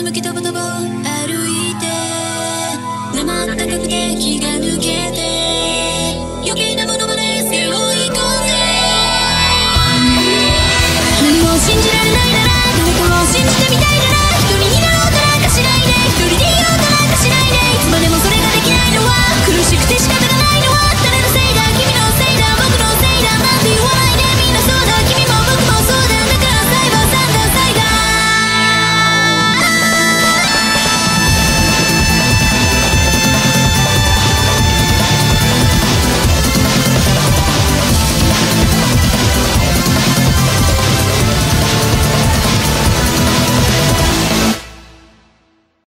つむきとぼとぼ歩いて。生暖かくて気が抜けて。